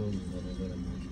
Oh, Mother, Lord of mercy.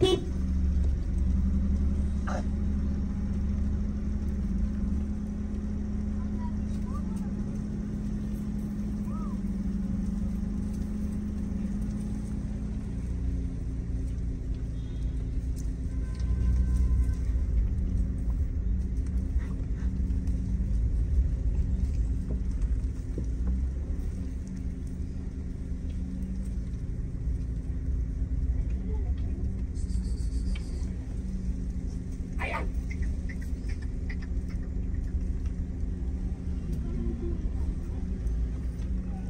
Beep.